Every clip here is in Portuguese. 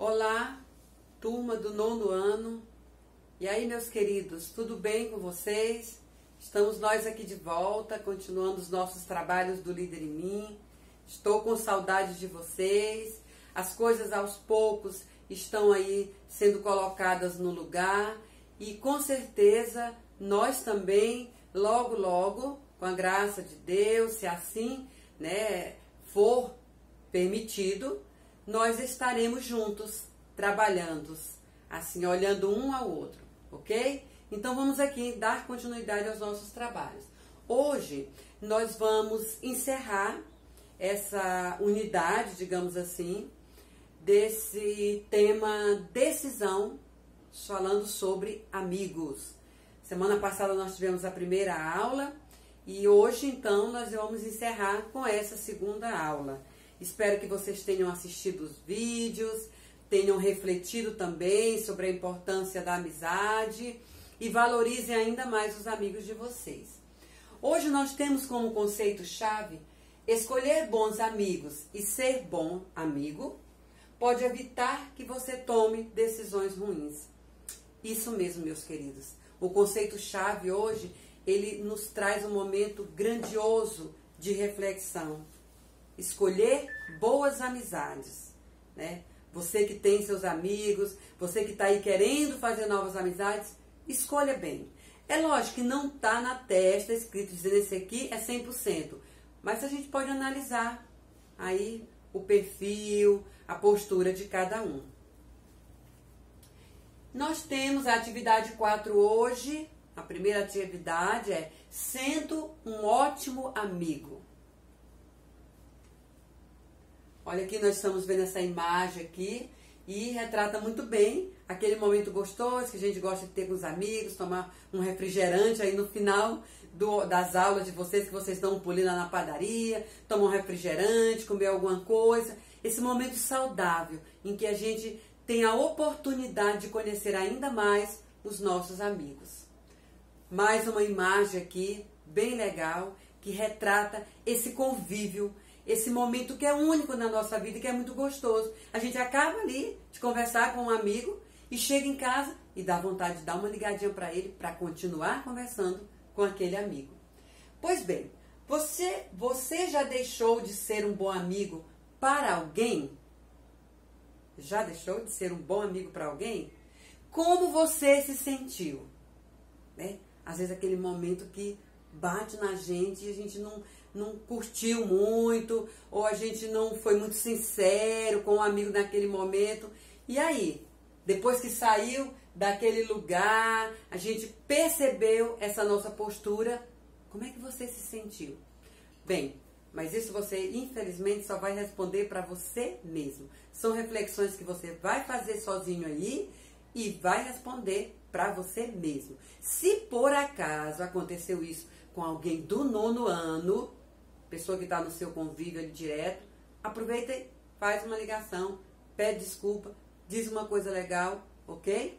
Olá, turma do nono ano. E aí, meus queridos, tudo bem com vocês? Estamos nós aqui de volta, continuando os nossos trabalhos do Líder em Mim. Estou com saudade de vocês. As coisas aos poucos estão aí sendo colocadas no lugar e com certeza nós também, logo, logo, com a graça de Deus, se assim né, for permitido, nós estaremos juntos, trabalhando, assim, olhando um ao outro, ok? Então vamos aqui dar continuidade aos nossos trabalhos. Hoje nós vamos encerrar essa unidade, digamos assim, desse tema decisão, falando sobre amigos. Semana passada nós tivemos a primeira aula e hoje então nós vamos encerrar com essa segunda aula. Espero que vocês tenham assistido os vídeos, tenham refletido também sobre a importância da amizade e valorizem ainda mais os amigos de vocês. Hoje nós temos como conceito-chave escolher bons amigos e ser bom amigo pode evitar que você tome decisões ruins. Isso mesmo, meus queridos. O conceito-chave hoje, ele nos traz um momento grandioso de reflexão escolher boas amizades, né? Você que tem seus amigos, você que está aí querendo fazer novas amizades, escolha bem. É lógico que não está na testa escrito dizendo esse aqui é 100%, mas a gente pode analisar aí o perfil, a postura de cada um. Nós temos a atividade 4 hoje. A primeira atividade é sendo um ótimo amigo. Olha aqui, nós estamos vendo essa imagem aqui e retrata muito bem aquele momento gostoso que a gente gosta de ter com os amigos, tomar um refrigerante aí no final do, das aulas de vocês, que vocês dão um pulinho lá na padaria, tomam um refrigerante, comer alguma coisa. Esse momento saudável em que a gente tem a oportunidade de conhecer ainda mais os nossos amigos. Mais uma imagem aqui, bem legal, que retrata esse convívio esse momento que é único na nossa vida que é muito gostoso. A gente acaba ali de conversar com um amigo e chega em casa e dá vontade de dar uma ligadinha para ele para continuar conversando com aquele amigo. Pois bem, você, você já deixou de ser um bom amigo para alguém? Já deixou de ser um bom amigo para alguém? Como você se sentiu? Né? Às vezes aquele momento que bate na gente e a gente não não curtiu muito, ou a gente não foi muito sincero com o um amigo naquele momento. E aí, depois que saiu daquele lugar, a gente percebeu essa nossa postura, como é que você se sentiu? Bem, mas isso você infelizmente só vai responder para você mesmo. São reflexões que você vai fazer sozinho aí e vai responder para você mesmo. Se por acaso aconteceu isso com alguém do nono ano, pessoa que está no seu convívio ali direto, aproveita e faz uma ligação, pede desculpa, diz uma coisa legal, ok?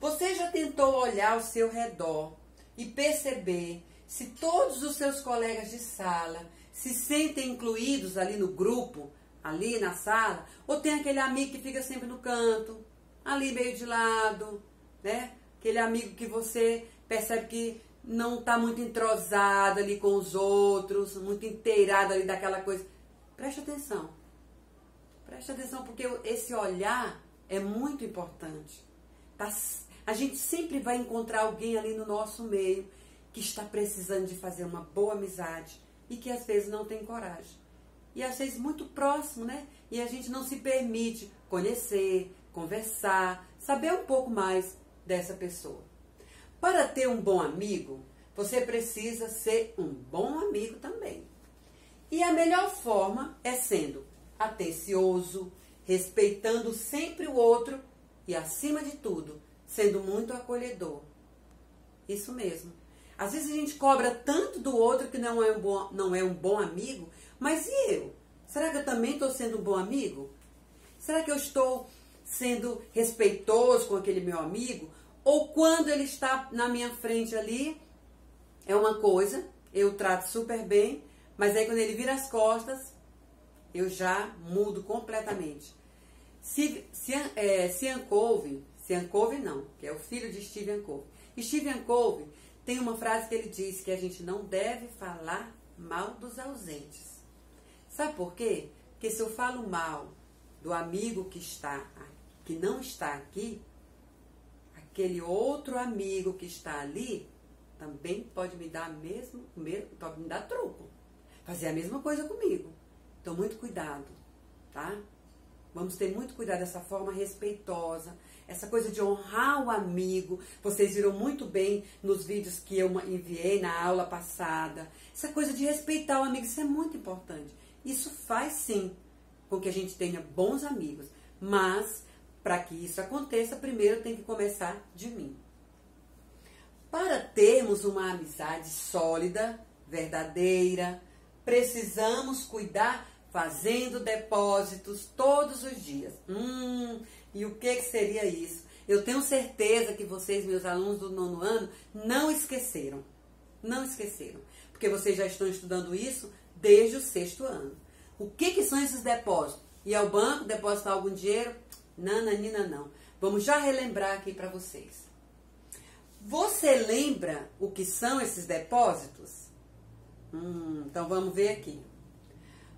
Você já tentou olhar ao seu redor e perceber se todos os seus colegas de sala se sentem incluídos ali no grupo, ali na sala, ou tem aquele amigo que fica sempre no canto, ali meio de lado, né? Aquele amigo que você percebe que não está muito entrosada ali com os outros, muito inteirada ali daquela coisa. Preste atenção. Preste atenção, porque esse olhar é muito importante. Tá? A gente sempre vai encontrar alguém ali no nosso meio que está precisando de fazer uma boa amizade e que às vezes não tem coragem. E às vezes muito próximo, né? E a gente não se permite conhecer, conversar, saber um pouco mais dessa pessoa. Para ter um bom amigo, você precisa ser um bom amigo também. E a melhor forma é sendo atencioso, respeitando sempre o outro e, acima de tudo, sendo muito acolhedor. Isso mesmo. Às vezes a gente cobra tanto do outro que não é um bom, não é um bom amigo, mas e eu? Será que eu também estou sendo um bom amigo? Será que eu estou sendo respeitoso com aquele meu amigo? Ou quando ele está na minha frente ali, é uma coisa, eu trato super bem, mas aí quando ele vira as costas, eu já mudo completamente. Cian, é, Cian Cove, não, que é o filho de Stephen Cove. Stephen Cove tem uma frase que ele diz que a gente não deve falar mal dos ausentes. Sabe por quê? Porque se eu falo mal do amigo que está que não está aqui, aquele outro amigo que está ali também pode me dar mesmo, pode me dar truco. Fazer a mesma coisa comigo. Então, muito cuidado, tá? Vamos ter muito cuidado dessa forma respeitosa, essa coisa de honrar o amigo. Vocês viram muito bem nos vídeos que eu enviei na aula passada. Essa coisa de respeitar o amigo, isso é muito importante. Isso faz sim com que a gente tenha bons amigos. Mas, para que isso aconteça, primeiro tem que começar de mim. Para termos uma amizade sólida, verdadeira, precisamos cuidar fazendo depósitos todos os dias. Hum, e o que, que seria isso? Eu tenho certeza que vocês, meus alunos do nono ano, não esqueceram. Não esqueceram. Porque vocês já estão estudando isso desde o sexto ano. O que, que são esses depósitos? Ir ao banco, depositar algum dinheiro? Nananina, não. Vamos já relembrar aqui para vocês. Você lembra o que são esses depósitos? Hum, então vamos ver aqui.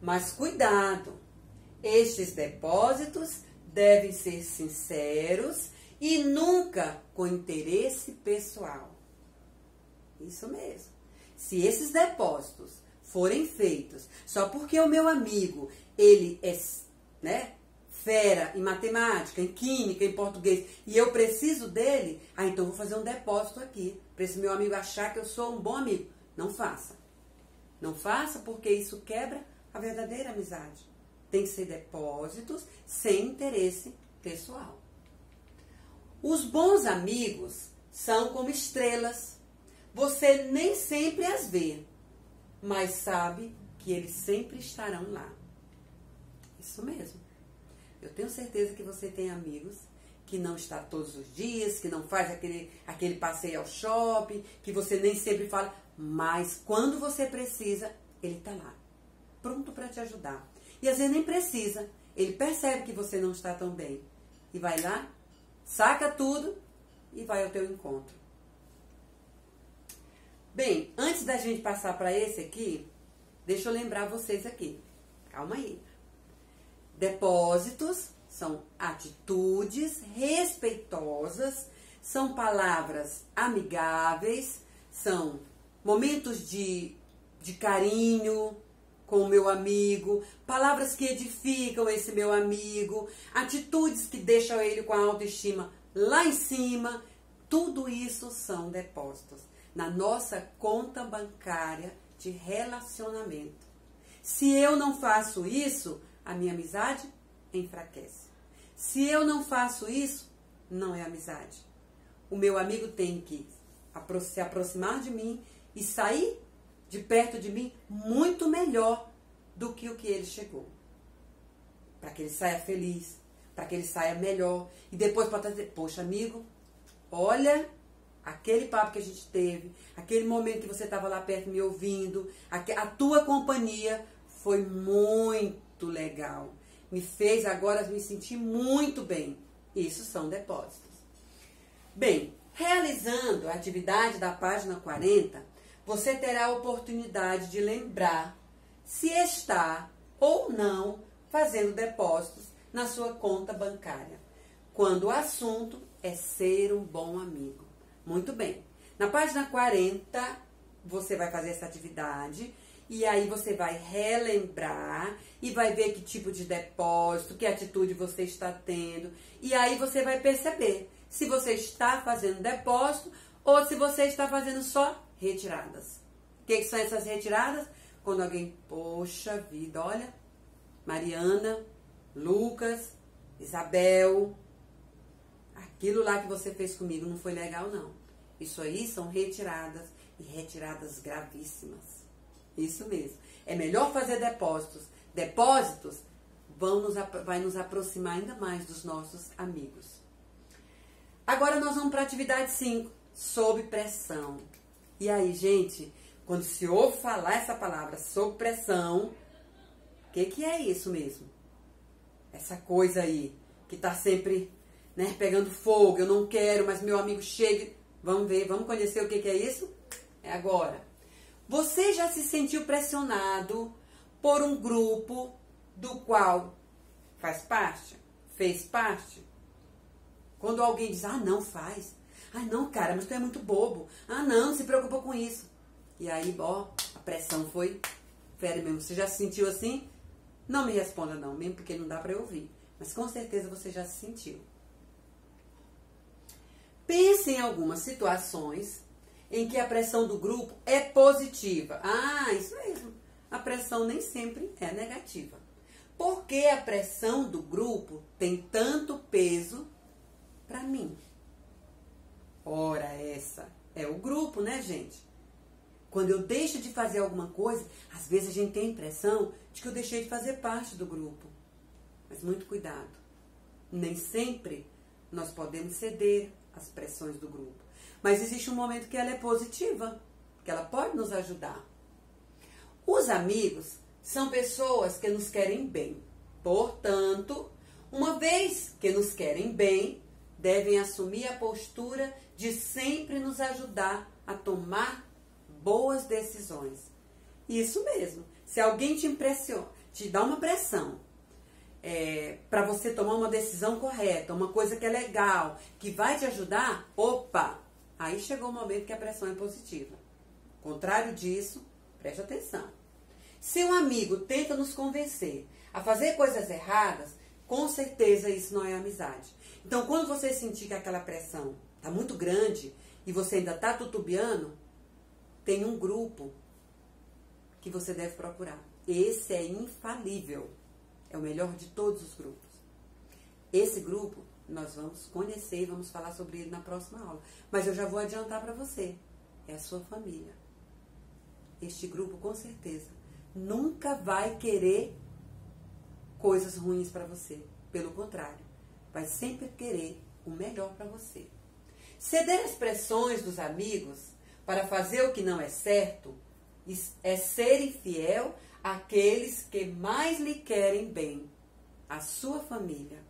Mas cuidado, estes depósitos devem ser sinceros e nunca com interesse pessoal. Isso mesmo. Se esses depósitos forem feitos só porque o meu amigo, ele é, né, fera em matemática, em química, em português, e eu preciso dele, ah, então vou fazer um depósito aqui, para esse meu amigo achar que eu sou um bom amigo. Não faça. Não faça porque isso quebra a verdadeira amizade. Tem que ser depósitos sem interesse pessoal. Os bons amigos são como estrelas. Você nem sempre as vê, mas sabe que eles sempre estarão lá. Isso mesmo. Eu tenho certeza que você tem amigos que não está todos os dias, que não faz aquele, aquele passeio ao shopping, que você nem sempre fala, mas quando você precisa, ele está lá pronto para te ajudar. E às vezes nem precisa. Ele percebe que você não está tão bem. E vai lá, saca tudo e vai ao teu encontro. Bem, antes da gente passar para esse aqui, deixa eu lembrar vocês aqui. Calma aí. Depósitos são atitudes respeitosas, são palavras amigáveis, são momentos de, de carinho, com o meu amigo, palavras que edificam esse meu amigo, atitudes que deixam ele com a autoestima lá em cima. Tudo isso são depósitos na nossa conta bancária de relacionamento. Se eu não faço isso, a minha amizade enfraquece. Se eu não faço isso, não é amizade. O meu amigo tem que se aproximar de mim e sair de perto de mim muito melhor do que o que ele chegou. Para que ele saia feliz, para que ele saia melhor. E depois pode dizer, poxa, amigo, olha aquele papo que a gente teve, aquele momento que você estava lá perto me ouvindo, a tua companhia foi muito legal. Me fez agora me sentir muito bem. Isso são depósitos. Bem, realizando a atividade da página 40, você terá a oportunidade de lembrar se está ou não fazendo depósitos na sua conta bancária, quando o assunto é ser um bom amigo. Muito bem. Na página 40, você vai fazer essa atividade e aí você vai relembrar e vai ver que tipo de depósito, que atitude você está tendo. E aí você vai perceber se você está fazendo depósito ou se você está fazendo só retiradas. O que, são essas retiradas? Quando alguém, poxa vida, olha, Mariana, Lucas, Isabel, aquilo lá que você fez comigo não foi legal, não. Isso aí são retiradas e retiradas gravíssimas. Isso mesmo. É melhor fazer depósitos. Depósitos vão nos, vai nos aproximar ainda mais dos nossos amigos. Agora nós vamos para a atividade 5, sob pressão. E aí, gente, quando se ouve falar essa palavra sob pressão, o que, que é isso mesmo? Essa coisa aí que está sempre né, pegando fogo, eu não quero, mas meu amigo chega. Vamos ver, vamos conhecer o que, que é isso? É agora. Você já se sentiu pressionado por um grupo do qual faz parte? Fez parte? Quando alguém diz, ah, não faz. Ah, não, cara, mas tu é muito bobo. Ah, não, se preocupa com isso. E aí, ó, a pressão foi fere mesmo. Você já se sentiu assim? Não me responda não, mesmo porque não dá para eu ouvir. Mas com certeza você já se sentiu. Pense em algumas situações em que a pressão do grupo é positiva. Ah, isso mesmo. A pressão nem sempre é negativa. Por que a pressão do grupo tem tanto peso para mim? Ora, essa é o grupo, né, gente? Quando eu deixo de fazer alguma coisa, às vezes a gente tem a impressão de que eu deixei de fazer parte do grupo. Mas muito cuidado. Nem sempre nós podemos ceder às pressões do grupo. Mas existe um momento que ela é positiva, que ela pode nos ajudar. Os amigos são pessoas que nos querem bem. Portanto, uma vez que nos querem bem, devem assumir a postura de sempre nos ajudar a tomar boas decisões. Isso mesmo. Se alguém te impressiona, te dá uma pressão é, para você tomar uma decisão correta, uma coisa que é legal, que vai te ajudar, opa, aí chegou o momento que a pressão é positiva. Contrário disso, preste atenção. Se um amigo tenta nos convencer a fazer coisas erradas, com certeza isso não é amizade. Então, quando você sentir que aquela pressão está muito grande e você ainda está tutubiando, tem um grupo que você deve procurar. Esse é infalível. É o melhor de todos os grupos. Esse grupo nós vamos conhecer e vamos falar sobre ele na próxima aula. Mas eu já vou adiantar para você. É a sua família. Este grupo, com certeza, nunca vai querer coisas ruins para você. Pelo contrário, vai sempre querer o melhor para você. Ceder às pressões dos amigos para fazer o que não é certo é ser infiel àqueles que mais lhe querem bem, a sua família.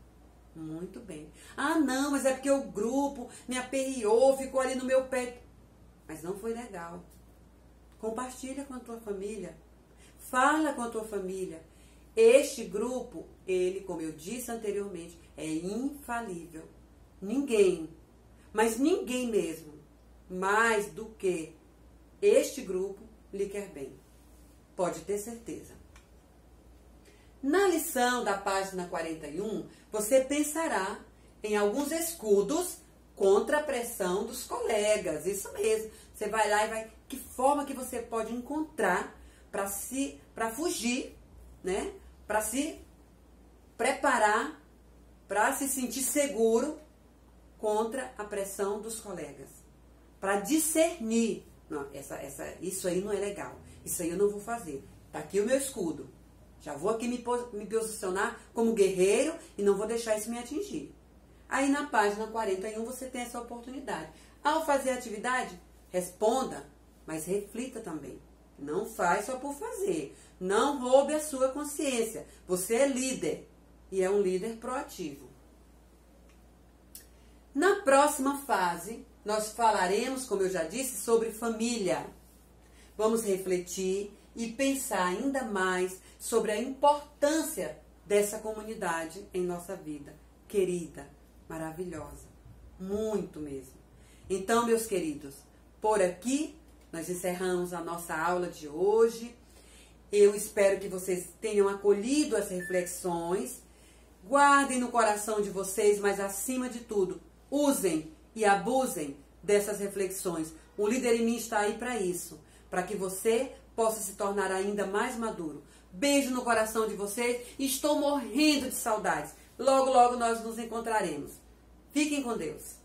Muito bem. Ah, não, mas é porque o grupo me aperreou, ficou ali no meu pé. Mas não foi legal. Compartilha com a tua família. Fala com a tua família. Este grupo, ele, como eu disse anteriormente, é infalível. Ninguém, mas ninguém mesmo, mais do que este grupo lhe quer bem. Pode ter certeza. Na lição da página 41, você pensará em alguns escudos contra a pressão dos colegas. Isso mesmo. Você vai lá e vai. Que forma que você pode encontrar para se para fugir, né? para se preparar, para se sentir seguro contra a pressão dos colegas. Para discernir, não, essa, essa, isso aí não é legal, isso aí eu não vou fazer. Está aqui o meu escudo. Já vou aqui me, me posicionar como guerreiro e não vou deixar isso me atingir. Aí na página 41 você tem essa oportunidade. Ao fazer a atividade, responda, mas reflita também. Não faz só por fazer. Não roube a sua consciência. Você é líder e é um líder proativo. Na próxima fase, nós falaremos, como eu já disse, sobre família. Vamos refletir e pensar ainda mais sobre a importância dessa comunidade em nossa vida. Querida, maravilhosa, muito mesmo. Então, meus queridos, por aqui nós encerramos a nossa aula de hoje. Eu espero que vocês tenham acolhido as reflexões. Guardem no coração de vocês, mas acima de tudo, usem e abusem dessas reflexões. O líder em mim está aí para isso, para que você possa se tornar ainda mais maduro. Beijo no coração de vocês. Estou morrendo de saudades. Logo, logo nós nos encontraremos. Fiquem com Deus.